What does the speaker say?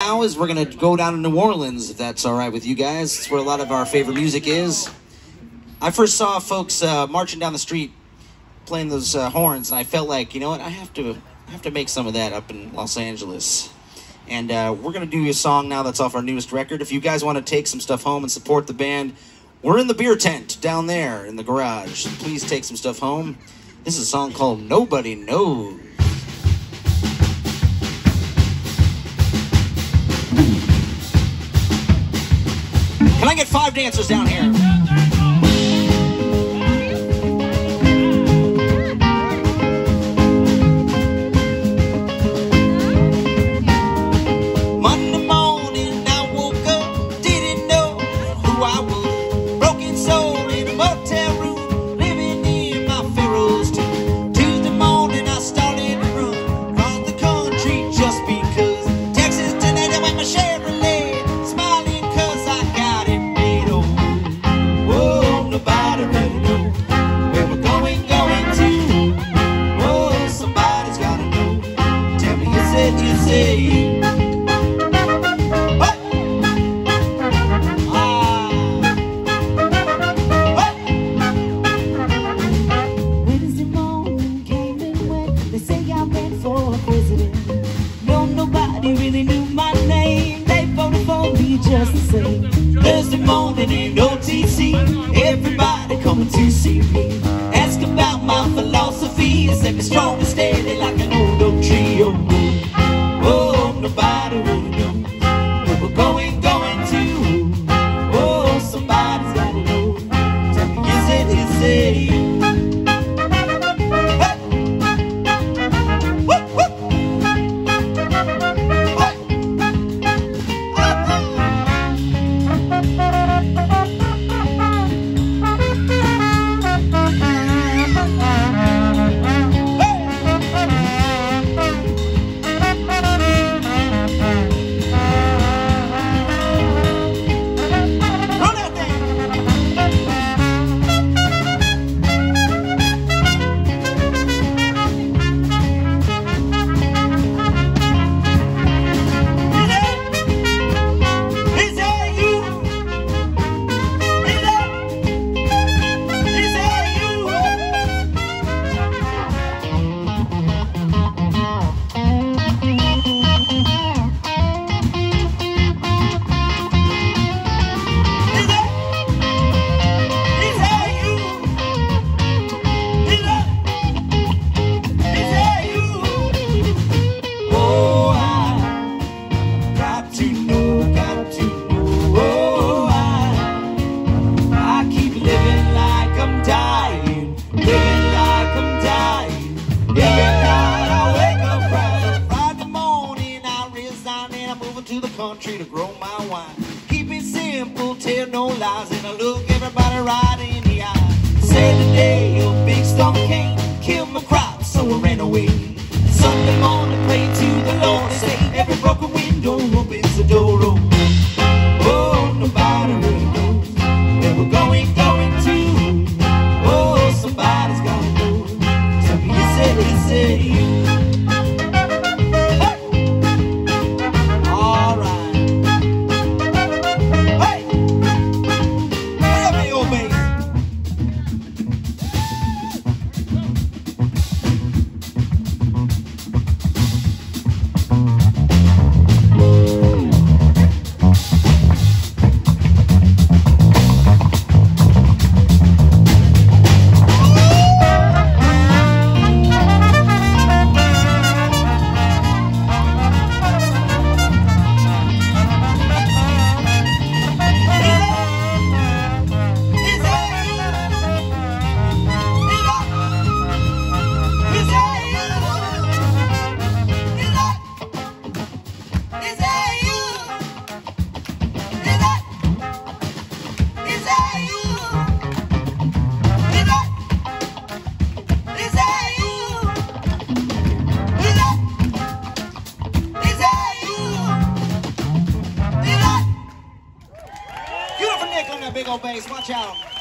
now is we're gonna go down to New Orleans, if that's all right with you guys. It's where a lot of our favorite music is. I first saw folks uh, marching down the street playing those uh, horns, and I felt like, you know what, I have to I have to make some of that up in Los Angeles. And uh, we're gonna do a song now that's off our newest record. If you guys want to take some stuff home and support the band, we're in the beer tent down there in the garage. Please take some stuff home. This is a song called Nobody Knows. I get five dancers down here? President. No, nobody really knew my name. They voted for me just the same. Thursday morning in OTC, everybody coming to see me. Ask about my philosophy, said be strong and steady to grow my wine. Keep it simple, tell no lies, and I look everybody right in the eye. Say today a big storm came, killed my crops, so I ran away. Sunday morning, pray to the Lord, say every broken window opens the door. Oh, oh nobody really knows where we're going, going to. Oh, somebody's gotta know. Tell me, is it, is it you? Old bass. Watch out.